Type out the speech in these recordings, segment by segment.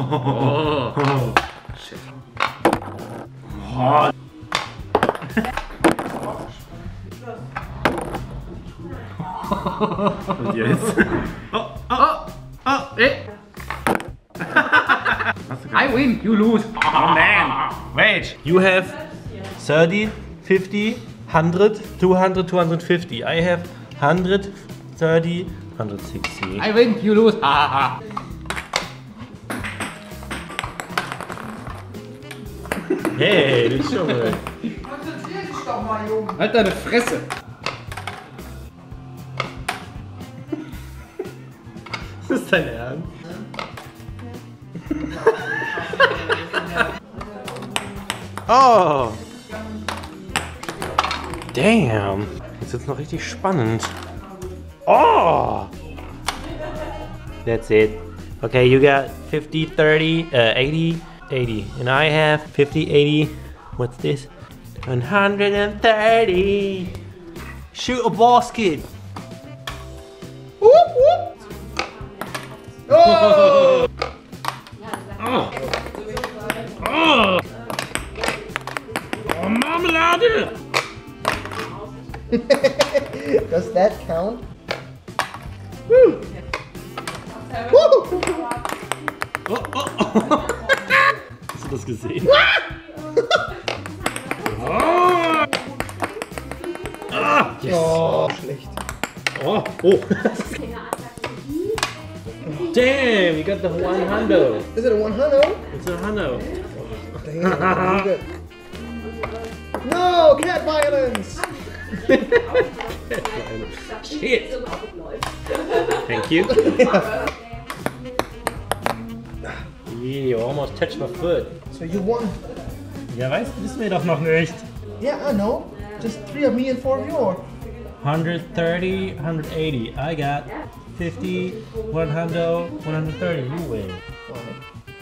Oh. Shit. Und jetzt? Oh, oh, oh, eh. I win, you lose. Oh man, wait. You have 30, 50, 100, 200, 250. I have 100, 30, 160. I win, you lose. Ha, ha. Hey, du Junge. Konzentrier dich doch mal, Junge. Halt deine Fresse. Das ist dein Ernst? oh! Damn! Jetzt wird's noch richtig spannend. Oh! That's it. Okay, you got 50, 30, uh, 80, 80. And I have 50, 80. What's this? 130. Shoot a basket. Whoop, whoop. Oh! Oh! Oh! Oh, Marmelade! Does that count? Woo! Woo! Oh, oh, oh. Hast du das gesehen? oh! Ah, yes. Oh, schlecht. Oh, oh. Damn, you got the one hundo. Is it a 100? It's a hundo. Damn, you good. No, cat violence! Shit. Thank you. you almost touched my foot. So you won. Ja, weißt, wissen wir doch noch nicht. Yeah, I know. Just three of me and four of you. 130, 180. I got 50, 100, 130. You win.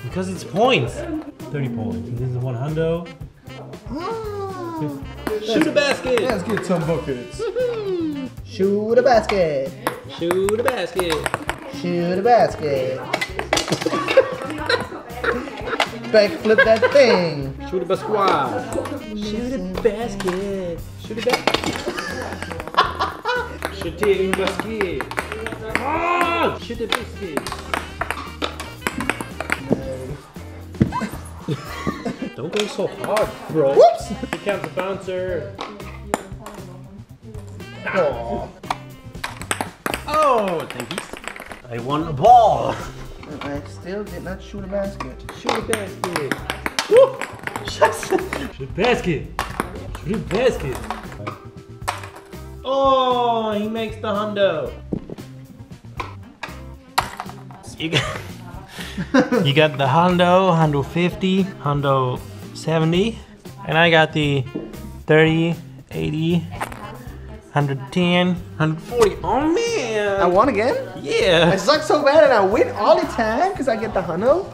Because it's points. 30 points. This is 100. Ah, Shoot a basket. let's get some buckets. Shoot a basket. Shoot a basket. Shoot a basket. Backflip that thing. Shoot a basket. Shoot a basket. Shoot a basket. Shoot a basket. Ah! Shoot a basket. Don't go so hard, bro. Whoops! Here comes the bouncer. Oh. Oh, thank you. I won a ball. I still did not shoot a basket. Shoot a basket. Woo! Scheiße. Shoot a basket. Shoot a basket. Oh, he makes the hundo. You got, you got the hundo, hundo 50, hundo 70, and I got the 30, 80, 110, 140. Oh man! I won again? yeah. I suck so bad and I win all the time because I get the hundo.